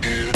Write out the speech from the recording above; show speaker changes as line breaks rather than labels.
we